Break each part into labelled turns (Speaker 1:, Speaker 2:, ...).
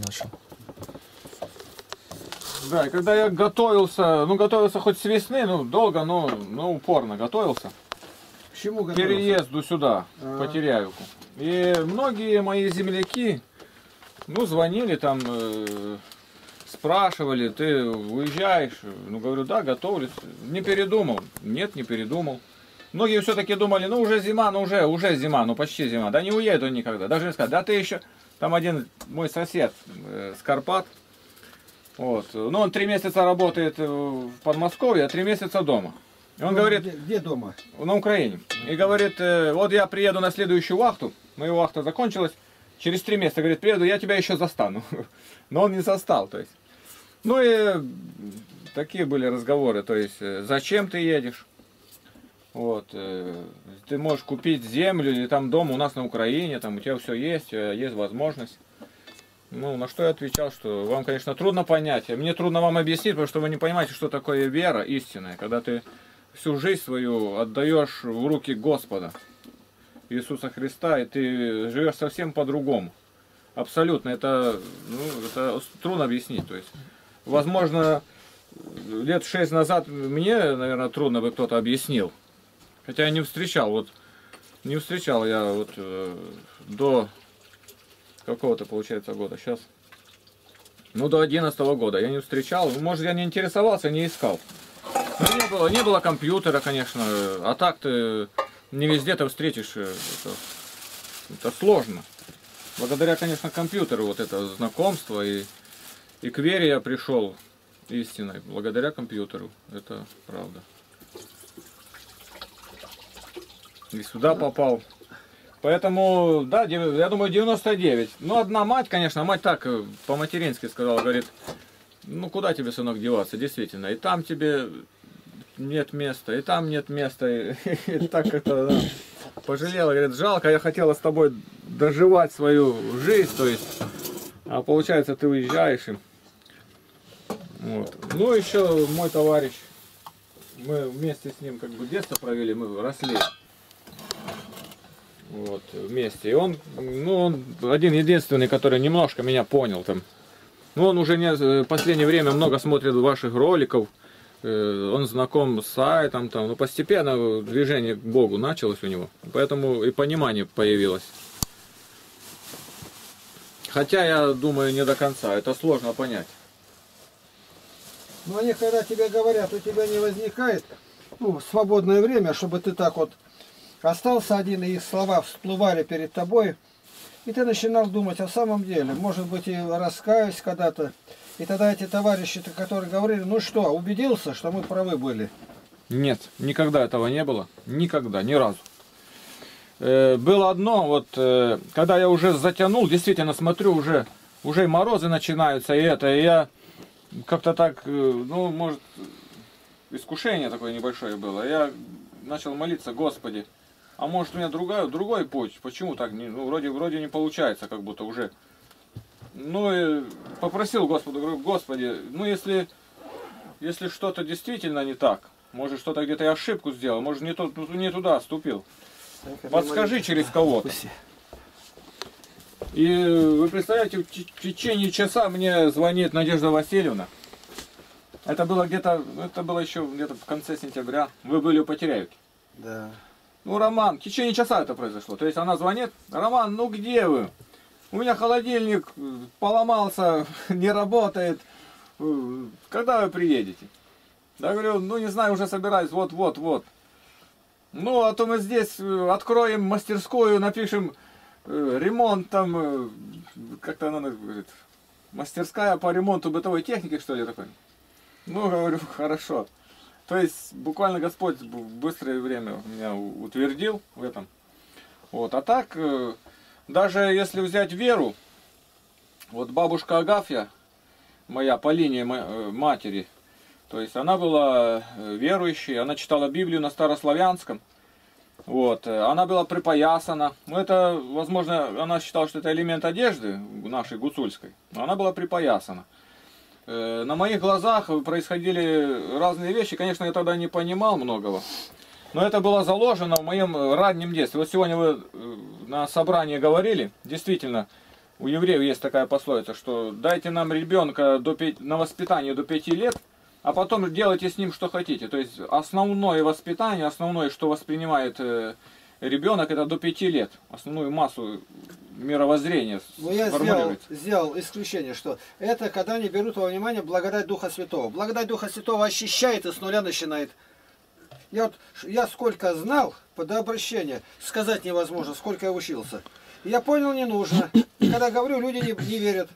Speaker 1: начал.
Speaker 2: Да, и когда я готовился, ну готовился хоть с весны, ну долго, но, но упорно готовился
Speaker 3: К чему готовился?
Speaker 2: переезду сюда,
Speaker 3: А.
Speaker 2: по Теряевку. И многие мои земляки, ну звонили там, э, спрашивали, ты уезжаешь? Ну говорю, да, готовлюсь. Не передумал. Нет, не передумал. Многие все-таки думали, ну уже зима, ну уже, уже зима, ну почти зима. Да не уеду никогда. Даже не сказать, да ты еще, там один мой сосед э, с Карпат, вот, ну он три месяца работает э, в Подмосковье, а три месяца дома. И он
Speaker 3: Ну,
Speaker 2: говорит,
Speaker 3: Где, где дома?
Speaker 2: на Украине. И говорит, э, вот я приеду на следующую вахту, моя вахта закончилась, через три месяца, говорит, приеду, я тебя еще застану. Но он не застал, то есть. Ну и такие были разговоры, то есть, э, зачем ты едешь? Вот, э, ты можешь купить землю или там дом у нас на Украине, там у тебя все есть, э, есть возможность. Ну, на что я отвечал, что вам, конечно, трудно понять, мне трудно вам объяснить, потому что вы не понимаете, что такое вера истинная, когда ты всю жизнь свою отдаешь в руки Господа Иисуса Христа, и ты живешь совсем по-другому. Абсолютно, это, ну, это трудно объяснить. То есть, возможно, лет шесть назад мне, наверное, трудно бы кто-то объяснил. Хотя я не встречал, вот не встречал я вот э, до какого-то, получается, года. Сейчас. Ну, до 11 года я не встречал. Может, я не интересовался, не искал. Ну, не было, не было компьютера, конечно. А так ты не везде ты встретишь. э, Это, это сложно. Благодаря, конечно, компьютеру вот это знакомство и, и к вере я пришел истиной. Благодаря компьютеру. Это правда. И сюда попал. Поэтому, да, я думаю, 99. Ну, одна мать, конечно, мать так э, по-матерински сказала, говорит, ну, куда тебе, сынок, деваться, действительно. И там тебе нет места, и там нет места. И, и так это да, пожалела, говорит, жалко, я хотела с тобой доживать свою жизнь, то есть, а получается, ты уезжаешь. И... Вот. Ну, еще мой товарищ, мы вместе с ним как бы детство провели, мы росли. Вот, вместе. И он, ну, он один единственный, который немножко меня понял там. Ну, он уже не, в последнее время много смотрит ваших роликов. Э, Он знаком с сайтом, там, ну, постепенно движение к Богу началось у него. Поэтому и понимание появилось. Хотя, я думаю, не до конца. Это сложно понять.
Speaker 3: Но они, когда тебе говорят, у тебя не возникает ну, свободное время, чтобы ты так вот остался один, и их слова всплывали перед тобой, и ты начинал думать о самом деле. Может быть, и раскаюсь когда-то. И тогда эти товарищи, которые говорили, ну что, убедился, что мы правы были.
Speaker 2: Нет, никогда этого не было. Никогда, ни разу. Э, было одно, вот, э, когда я уже затянул, действительно смотрю, уже, уже и морозы начинаются, и это, и я как-то так, э, ну, может, искушение такое небольшое было. Я начал молиться, Господи, а может у меня другая, другой путь? Почему так? Не, ну, вроде, вроде не получается, как будто уже. Ну и попросил Господа, говорю, Господи, ну если, если что-то действительно не так, может что-то где-то я ошибку сделал, может не, ту- не туда ступил, подскажи через кого-то. И вы представляете, в те- в течение часа мне звонит Надежда Васильевна. Это было где-то, это было еще где-то в конце сентября. Вы были у Потеряевки.
Speaker 3: Да.
Speaker 2: Ну, Роман, в течение часа это произошло. То есть она звонит, Роман, ну где вы? У меня холодильник э, поломался, не работает. Э, Когда вы приедете? Я говорю, ну не знаю, уже собираюсь, вот-вот, вот. Ну, а то мы здесь э, откроем мастерскую, напишем э, ремонт там, э, как-то она говорит, мастерская по ремонту бытовой техники, что ли, такой. Ну, говорю, хорошо. То есть буквально Господь в быстрое время меня утвердил в этом. Вот. А так, э, даже если взять веру, вот бабушка Агафья, моя по линии э, матери, то есть она была э, верующей, она читала Библию на старославянском. Вот, она была припоясана. Ну, это, возможно, она считала, что это элемент одежды нашей гуцульской. Но она была припоясана. Э, На моих глазах происходили разные вещи. Конечно, я тогда не понимал многого. Но это было заложено в моем раннем детстве. Вот сегодня вы э, на собрании говорили, действительно, у евреев есть такая пословица, что дайте нам ребенка до пяти, на воспитание до пяти лет, а потом делайте с ним что хотите. То есть основное воспитание, основное, что воспринимает э, ребенок, это до пяти лет. Основную массу мировоззрения
Speaker 3: Ну, я сделал, сделал исключение, что это когда они берут во внимание благодать Духа Святого. Благодать Духа Святого очищает и с нуля начинает. Я вот, я сколько знал под обращение, сказать невозможно, сколько я учился. Я понял, не нужно. Когда говорю, люди не, не верят.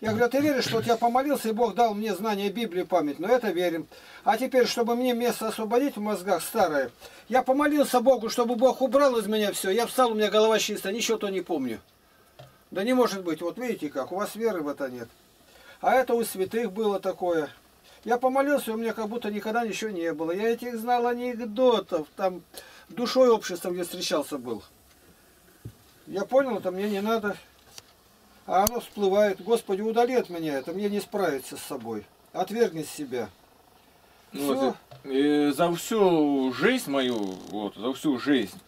Speaker 3: Я говорю, а ты веришь, что вот я помолился, и Бог дал мне знание Библии, память? Но это верим. А теперь, чтобы мне место освободить в мозгах старое, я помолился Богу, чтобы Бог убрал из меня все. Я встал, у меня голова чистая, ничего то не помню. Да не может быть. Вот видите как, у вас веры в это нет. А это у святых было такое. Я помолился, у меня как будто никогда ничего не было. Я этих знал анекдотов, там душой общества, где встречался был. Я понял, это мне не надо. А оно всплывает. Господи, удали от меня это, мне не справиться с собой. Отвергни себя.
Speaker 2: Ну,
Speaker 3: Всё.
Speaker 2: вот, и за всю жизнь мою, вот, за всю жизнь,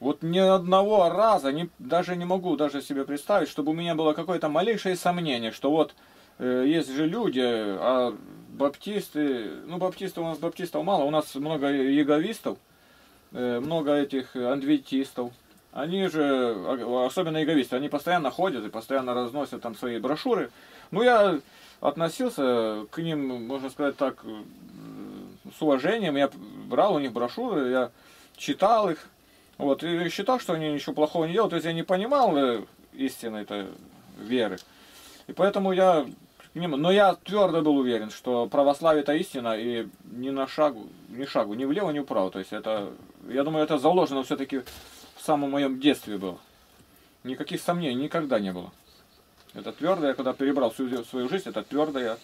Speaker 2: вот ни одного раза, не, даже не могу даже себе представить, чтобы у меня было какое-то малейшее сомнение, что вот э, есть же люди, а баптисты, ну баптистов у нас баптистов мало, у нас много яговистов, э, много этих адвентистов. Они же, а- особенно яговисты, они постоянно ходят и постоянно разносят там свои брошюры. Ну, я относился к ним, можно сказать так, с уважением. Я брал у них брошюры, я читал их. Вот, и считал, что они ничего плохого не делают. То есть я не понимал э, истины этой веры. И поэтому я к ним... Но я твердо был уверен, что православие это истина, и ни на шагу, ни шагу, ни влево, ни вправо. То есть это, я думаю, это заложено все-таки в самом моем детстве было. Никаких сомнений никогда не было. Это твердо, я когда перебрал всю свою жизнь, это твердо я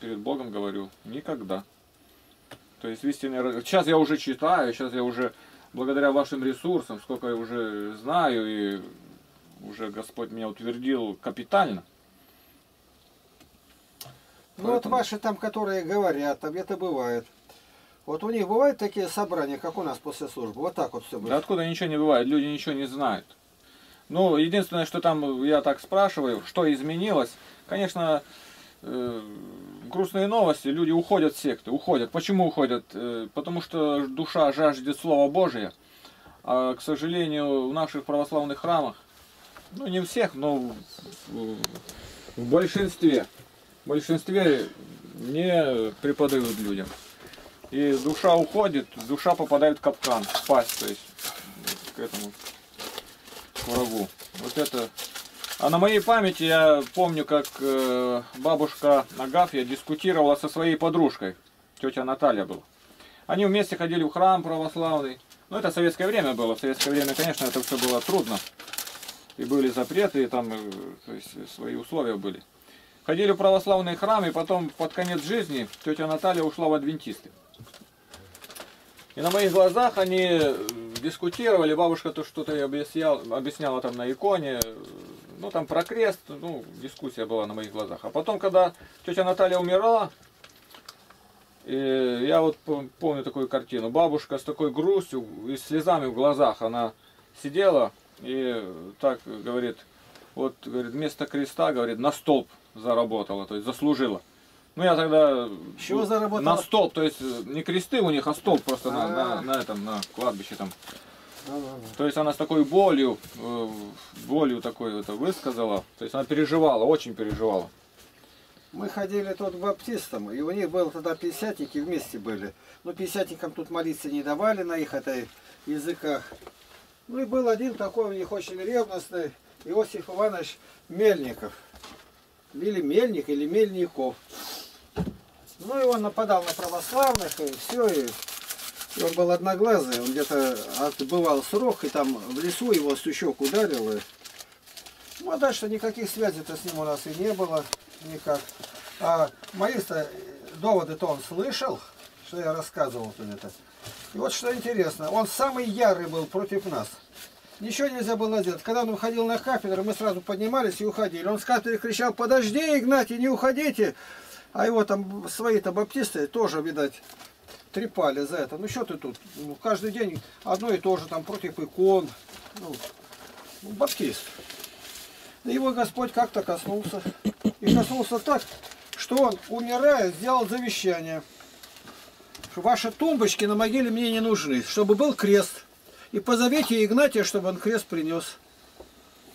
Speaker 2: перед Богом говорю. Никогда. То есть в истине... раз- Сейчас я уже читаю, сейчас я уже, благодаря вашим ресурсам, сколько я уже знаю, и уже Господь меня утвердил капитально.
Speaker 3: Ну вот
Speaker 2: Поэтому-
Speaker 3: ваши там, которые говорят, там это бывает. Вот у них бывают такие собрания, как у нас после службы. Вот так вот все
Speaker 2: Да
Speaker 3: будет.
Speaker 2: откуда ничего не бывает, люди ничего не знают. Ну, единственное, что там я так спрашиваю, что изменилось, конечно, э, грустные новости, люди уходят в секты, уходят. Почему уходят? Э, потому что душа жаждет Слова Божия, а, к сожалению, в наших православных храмах, ну, не всех, но в, в- в большинстве, в большинстве не преподают людям. И душа уходит, душа попадает в капкан, в пасть, то есть к этому к врагу. Вот это. А на моей памяти я помню, как э, бабушка Агафья дискутировала со своей подружкой, тетя Наталья была. Они вместе ходили в храм православный. Ну, это советское время было. В советское время, конечно, это все было трудно. И были запреты, и там э, то есть, свои условия были. Ходили в православный храм, и потом под конец жизни тетя Наталья ушла в адвентисты. И на моих глазах они э, дискутировали, бабушка то что-то объясняла, объясняла там на иконе, ну там про крест, ну дискуссия была на моих глазах. А потом, когда тетя Наталья умирала, и я вот пом- помню такую картину, бабушка с такой грустью и слезами в глазах, она сидела и так говорит, вот говорит, вместо креста, говорит, на столб заработала, то есть заслужила. Ну я тогда
Speaker 3: Чего заработала?
Speaker 2: на столб, то есть э, не кресты у них, а столб просто на, на,
Speaker 3: А.
Speaker 2: на этом, на кладбище там. То есть она с такой болью, э, болью такой это высказала. То есть она переживала, очень переживала.
Speaker 3: Мы ходили тут к баптистам, и у них был тогда пятидесятники, вместе были. Но пятидесятникам тут молиться не давали на их этой языках. Ну и был один такой у них очень ревностный, Иосиф Иванович Мельников. Или Мельник, или Мельников. Ну и он нападал на православных, и все, и, и он был одноглазый, он где-то отбывал срок, и там в лесу его сучок ударил, и ну, а дальше никаких связей-то с ним у нас и не было никак. А мои-то доводы-то он слышал, что я рассказывал тут это. И вот что интересно, он самый ярый был против нас. Ничего нельзя было сделать. Когда он выходил на кафедру, мы сразу поднимались и уходили. Он с кафедры кричал, подожди, Игнатий, не уходите. А его там свои-то баптисты тоже, видать, трепали за это. Ну что ты тут? Ну, каждый день одно и то же, там против икон. Ну, ну, баптист. Да его Господь как-то коснулся. И коснулся так, что он, умирая, сделал завещание. Что ваши тумбочки на могиле мне не нужны, чтобы был крест. И позовите Игнатия, чтобы он крест принес.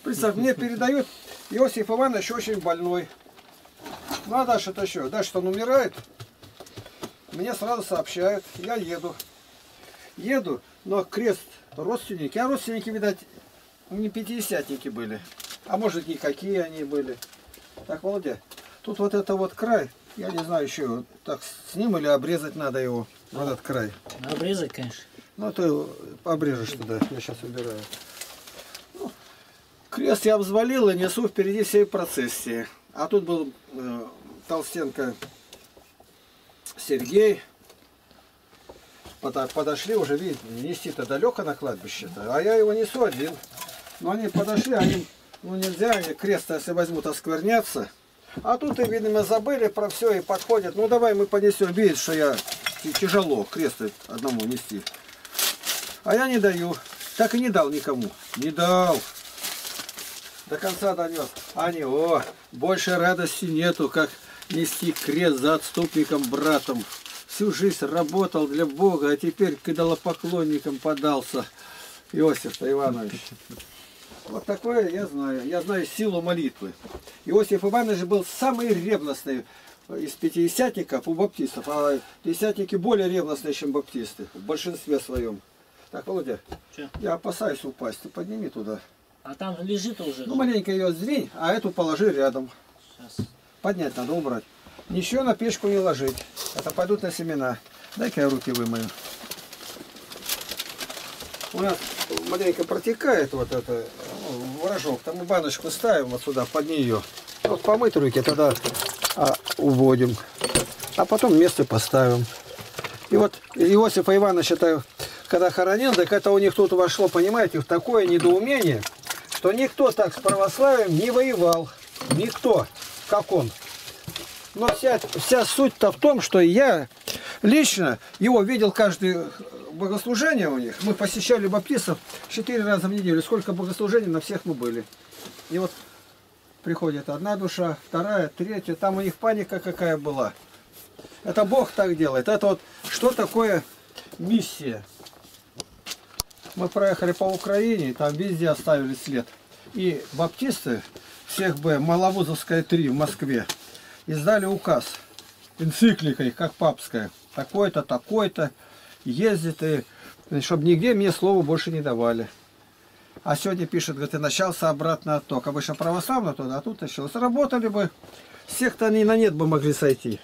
Speaker 3: Представь, мне передают Иосиф Иванович очень больной. Ну а дальше-то еще? Дальше он умирает. Мне сразу сообщают, я еду. Еду, но крест родственники. А родственники, видать, не пятидесятники были. А может никакие они были. Так, Володя, тут вот это вот край, я не знаю еще, так с ним или обрезать надо его, вот этот край.
Speaker 1: Обрезать, конечно.
Speaker 3: Ну, ты обрежешь туда, я сейчас убираю. Ну, крест я взвалил и несу впереди всей процессии. А тут был э, Толстенко Сергей. Под- Подошли уже, видите, нести-то далеко на кладбище-то, а я его несу один. Но они подошли, они, ну нельзя, они крест, если возьмут, осквернятся. А тут и, видимо, забыли про все и подходят. Ну давай мы понесем. Видишь, что я тяжело крест одному нести. А я не даю. Так и не дал никому. Не дал. До конца донес. Они, о, больше радости нету, как нести крест за отступником братом. Всю жизнь работал для Бога, а теперь к идолопоклонникам подался. Иосиф Иванович. Вот такое я знаю. Я знаю силу молитвы. Иосиф Иванович был самый ревностный из пятидесятников у баптистов, а пятидесятники более ревностные, чем баптисты, в большинстве своем. Так, Володя,
Speaker 1: Чё?
Speaker 3: я опасаюсь упасть, ты подними туда.
Speaker 1: А там лежит уже.
Speaker 3: Ну, маленько ее сдвинь, а эту положи рядом.
Speaker 1: Сейчас.
Speaker 3: Поднять надо, убрать. Ничего на печку не ложить. Это пойдут на семена. Дай-ка я руки вымою. У нас маленько протекает вот это ну, ворожок. Там мы баночку ставим вот сюда, под нее. Вот помыть руки, тогда а, уводим. А потом место поставим. И вот Иосифа Ивановича, это, когда хоронил, так это у них тут вошло, понимаете, в такое недоумение, что никто так с православием не воевал. Никто, как он. Но вся, вся суть-то в том, что я лично его видел каждое богослужение у них. Мы посещали баптистов четыре раза в неделю. Сколько богослужений на всех мы были. И вот приходит одна душа, вторая, третья. Там у них паника какая была. Это Бог так делает. Это вот что такое миссия. Мы проехали по Украине, там везде оставили след. И баптисты, всех Б, Маловозовская 3 в Москве, издали указ энцикликой, как папская. Такой-то, такой-то. Ездит и чтобы нигде мне слова больше не давали. А сегодня пишет, говорит, и начался обратный отток. Обычно православно туда, а тут еще. Сработали бы, всех-то они на нет бы могли сойти.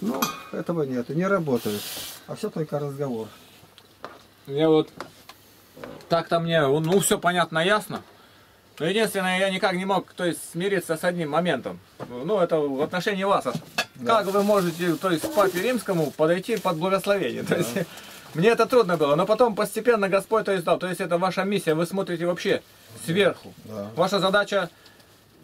Speaker 3: Ну, этого нет, не работает. А все только разговор.
Speaker 2: Я вот так-то мне, ну все понятно, ясно. Но единственное, я никак не мог, то есть, смириться с одним моментом. Ну, это в отношении вас. Как вы можете, то есть, папе римскому подойти под благословение? То есть, мне это трудно было, но потом постепенно Господь то есть дал. То есть, это ваша миссия, вы смотрите вообще сверху.
Speaker 3: Да.
Speaker 2: Ваша задача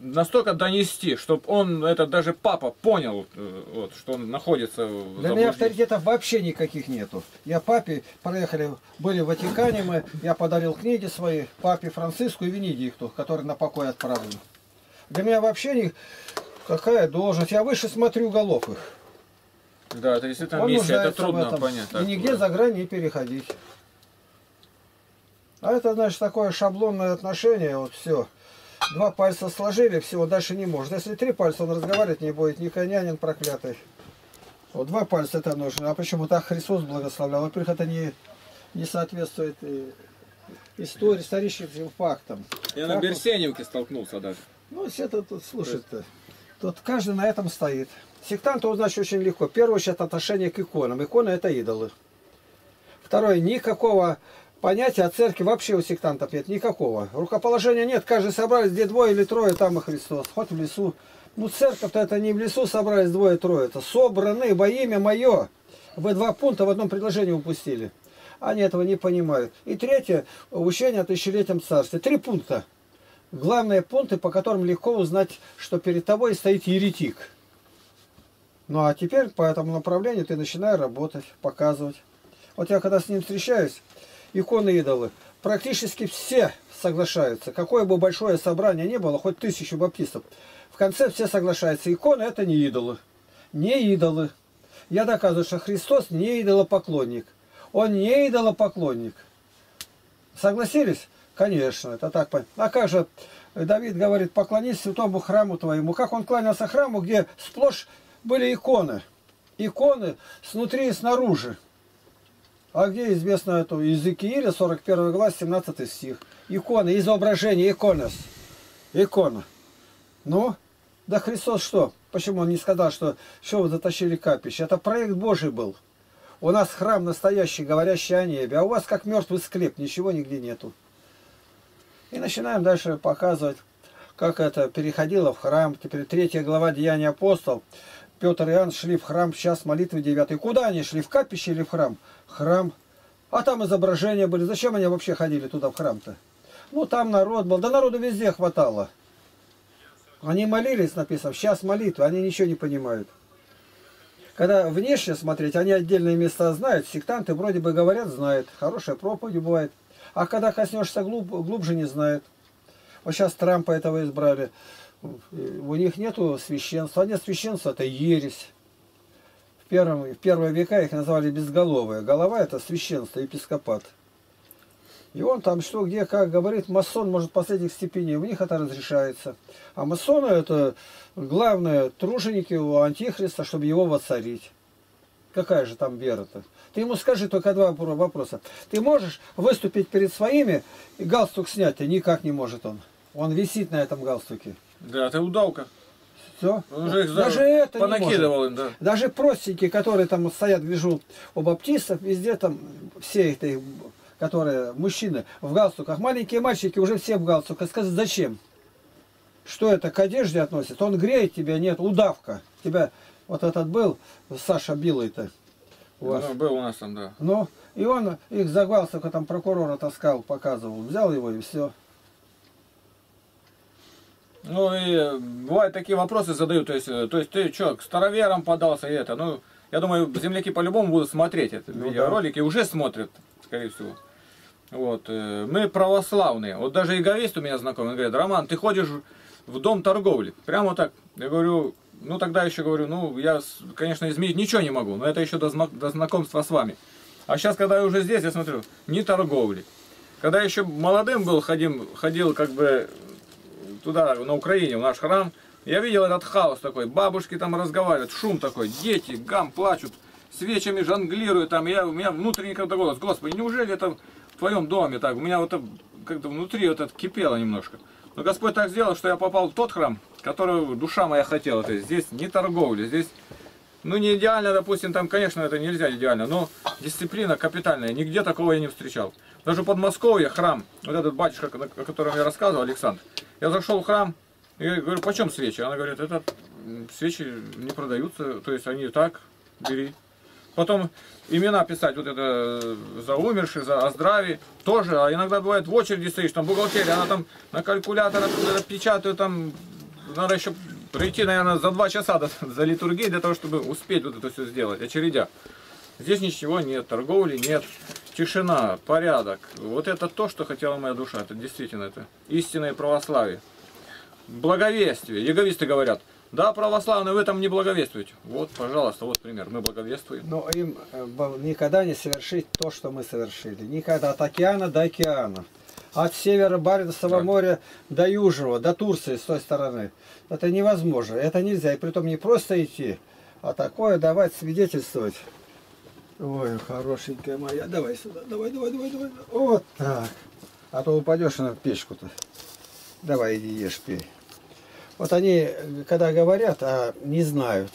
Speaker 2: настолько донести, чтобы он, это даже папа понял, э, вот, что он находится в
Speaker 3: Для меня авторитетов вообще никаких нету. Я папе, проехали, были в Ватикане мы, я подарил книги свои папе Франциску и Венедикту, который на покой отправлен. Для меня вообще не... Какая должность? Я выше смотрю голов их.
Speaker 2: Да, это действительно
Speaker 3: Он
Speaker 2: миссия, это трудно понять.
Speaker 3: И нигде
Speaker 2: да.
Speaker 3: за грань не переходить. А это, значит, такое шаблонное отношение, вот все. Два пальца сложили, все, дальше не может. Если три пальца, он разговаривать не будет, никонянин проклятый. Вот два пальца это нужно. А почему так Христос благословлял? Во-первых, это не, не соответствует э, истории, историческим фактам.
Speaker 2: Я
Speaker 3: Так
Speaker 2: на
Speaker 3: вот.
Speaker 2: Берсеневке столкнулся даже.
Speaker 3: Ну, все это тут, слушай-то. Тут каждый на этом стоит. Сектант узнать очень легко. Первое, это отношение к иконам. Иконы это идолы. Второе, никакого понятия о церкви вообще у сектантов нет. Никакого. Рукоположения нет. Каждый собрались, где двое или трое, там и Христос. Хоть в лесу. Ну, церковь-то это не в лесу собрались двое-трое. Это собраны во имя мое. Вы два пункта в одном предложении упустили. Они этого не понимают. И третье, учение о тысячелетнем царстве. Три пункта. Главные пункты, по которым легко узнать, что перед тобой стоит еретик. Ну а теперь по этому направлению ты начинаешь работать, показывать. Вот я когда с ним встречаюсь, иконы идолы, практически все соглашаются. Какое бы большое собрание не было, хоть тысячу баптистов, в конце все соглашаются. Иконы это не идолы. Не идолы. Я доказываю, что Христос не идолопоклонник. Он не идолопоклонник. Согласились? Конечно, это так. А как же Давид говорит, поклонись святому храму твоему. Как он кланялся храму, где сплошь были иконы. Иконы снутри и снаружи. А где известно это? Из Икииля, 41 глаз, 17 стих. Иконы, изображение, иконос. Икона. Ну, да Христос что? Почему он не сказал, что что вы затащили капище? Это проект Божий был. У нас храм настоящий, говорящий о небе, а у вас как мертвый склеп, ничего нигде нету. И начинаем дальше показывать, как это переходило в храм. Теперь третья глава Деяния апостол. Петр и Иоанн шли в храм в час молитвы девятый. Куда они шли? В капище или в храм? Храм. А там изображения были. Зачем они вообще ходили туда в храм-то? Ну, там народ был. Да народу везде хватало. Они молились, написано, в час молитвы. Они ничего не понимают. Когда внешне смотреть, они отдельные места знают. Сектанты вроде бы говорят, знают. Хорошая проповедь бывает. А когда коснешься глуб, глубже, не знает. Вот сейчас Трампа этого избрали. У них нету священства. А нет священства, это ересь. В, первом, в первые века их называли безголовые. Голова это священство, епископат. И он там что, где, как говорит, масон может последних степеней, у них это разрешается. А масоны это главные труженики у Антихриста, чтобы его воцарить. Какая же там вера-то? Ты ему скажи только два вопроса. Ты можешь выступить перед своими и галстук снять? А никак не может он. Он висит на этом галстуке.
Speaker 2: Да, ты удавка.
Speaker 3: Все.
Speaker 2: Он уже их
Speaker 3: Даже это не
Speaker 2: понакидывал им, да.
Speaker 3: Даже простенькие, которые там стоят, гляжу, у баптистов, везде там все эти, которые мужчины в галстуках. Маленькие мальчики уже все в галстуках. Сказать, зачем? Что это к одежде относится? Он греет тебя, нет, удавка. Тебя вот этот был, Саша Билый-то.
Speaker 2: Ну, был у нас там, да.
Speaker 3: Ну, и он их за галстука там прокурора таскал, показывал. Взял его и все.
Speaker 2: Ну и э, бывают такие вопросы задают, то есть, э, то есть ты что, к староверам подался и это, ну, я думаю, земляки по-любому будут смотреть это
Speaker 3: Ну
Speaker 2: видеоролики, уже смотрят, скорее всего. Вот, э, мы православные, вот даже иговист у меня знакомый, он говорит, Роман, ты ходишь в дом торговли, прямо так, я говорю, ну тогда еще говорю, ну я, конечно, изменить ничего не могу, но это еще до, зна- до знакомства с вами. А сейчас, когда я уже здесь, я смотрю, не торговли. Когда еще молодым был, ходим, ходил как бы туда, на Украине, в наш храм, я видел этот хаос такой, бабушки там разговаривают, шум такой, дети, гам, плачут, свечами жонглируют там, я, у меня внутренний когда голос, господи, неужели это в твоем доме так, у меня вот как-то внутри вот это кипело немножко. Но Господь так сделал, что я попал в тот храм, который душа моя хотела, то есть здесь не торговля, здесь ну, не идеально, допустим, там, конечно, это нельзя идеально, но дисциплина капитальная, нигде такого я не встречал. Даже в Подмосковье храм, вот этот батюшка, о котором я рассказывал, Александр, я зашел в храм, и говорю, почем свечи? Она говорит, это свечи не продаются, то есть они так, бери. Потом имена писать, вот это э, за умерших, за о тоже, а иногда бывает в очереди стоишь, там бухгалтерия, она там на калькуляторах э, печатает, там надо еще прийти, наверное, за два часа до, за литургией для того, чтобы успеть вот это все сделать, очередя. Здесь ничего нет, торговли нет, тишина, порядок. Вот это то, что хотела моя душа. Это действительно это истинное православие. Благовестие. Яговисты говорят, да, православные, вы там не благовествуете. Вот, пожалуйста, вот пример. Мы благовествуем.
Speaker 3: Но им э, никогда не совершить то, что мы совершили. Никогда от океана до океана. От севера Баренцева
Speaker 2: Да.
Speaker 3: моря до Южного, до Турции с той стороны. Это невозможно. Это нельзя. И притом не просто идти, а такое давать свидетельствовать. Ой, хорошенькая моя. Давай сюда. Давай, давай, давай, давай. Вот так. А то упадешь на печку-то. Давай, иди ешь, пей. Вот они, когда говорят, а не знают.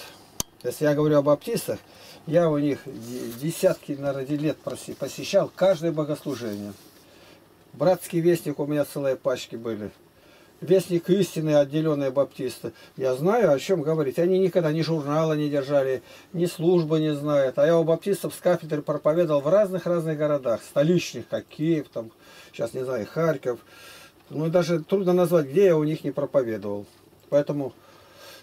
Speaker 3: Если я говорю об баптистах, я у них де- десятки, наверное, лет посещал каждое богослужение. Братский вестник у меня целые пачки были. Вестник истины, отделенные баптисты. Я знаю, о чем говорить. Они никогда ни журнала не держали, ни службы не знают. А я у баптистов с кафедры проповедовал в разных-разных городах. Столичных, как Киев, там, сейчас не знаю, Харьков. Ну, даже трудно назвать, где я у них не проповедовал. Поэтому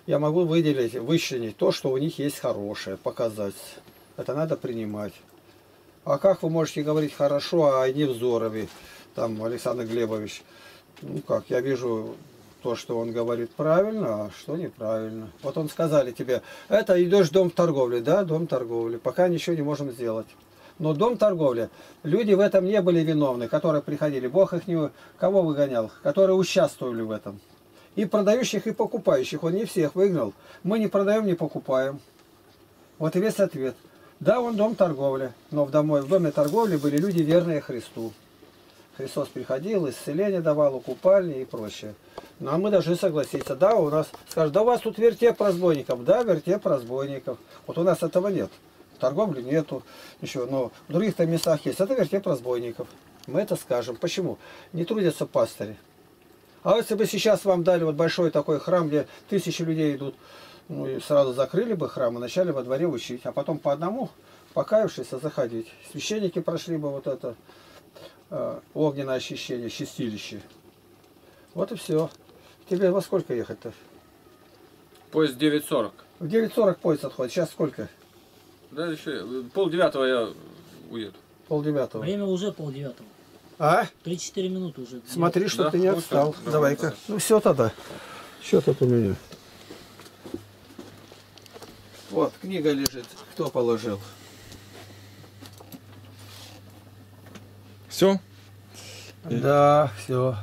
Speaker 3: я могу выделить, вычленить то, что у них есть хорошее, показать. Это надо принимать. А как вы можете говорить хорошо о Невзорове? там Александр Глебович. Ну как, я вижу то, что он говорит правильно, а что неправильно. Вот он сказали тебе, это идешь в дом торговли, да, дом торговли, пока ничего не можем сделать. Но дом торговли, люди в этом не были виновны, которые приходили. Бог их не... Кого выгонял? Которые участвовали в этом. И продающих, и покупающих. Он не всех выгнал. Мы не продаем, не покупаем. Вот и весь ответ. Да, он дом торговли, но в, доме, в доме торговли были люди верные Христу. Христос приходил, исцеление давал, купальни и прочее. Ну, а мы должны согласиться. Да, у нас скажут, да у вас тут вертеп разбойников. Да, вертеп разбойников. Вот у нас этого нет. Торговли нету, еще, но в других-то местах есть. Это вертеп разбойников. Мы это скажем. Почему? Не трудятся пастыри. А если бы сейчас вам дали вот большой такой храм, где тысячи людей идут, ну и сразу закрыли бы храм и начали во дворе учить, а потом по одному, покаявшись, заходить. Священники прошли бы вот это огненное ощущение, чистилище. Вот и все. Тебе во сколько ехать-то?
Speaker 2: Поезд 9.40.
Speaker 3: В 9.40 поезд отходит. Сейчас сколько?
Speaker 2: Да, еще пол девятого я уеду.
Speaker 3: Пол девятого.
Speaker 1: Время уже полдевятого.
Speaker 3: А?
Speaker 1: 3-4 минуты уже.
Speaker 3: Смотри, чтобы
Speaker 2: Да?
Speaker 3: ты не
Speaker 2: Ну,
Speaker 3: отстал. Давай-ка.
Speaker 2: давай.
Speaker 3: Ну все тогда. Что тут у меня? Вот, книга лежит. Кто положил?
Speaker 2: Все?
Speaker 3: Да, все.